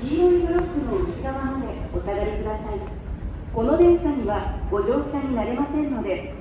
黄色いブロックの内側までお下がりください。この電車にはご乗車になれませんので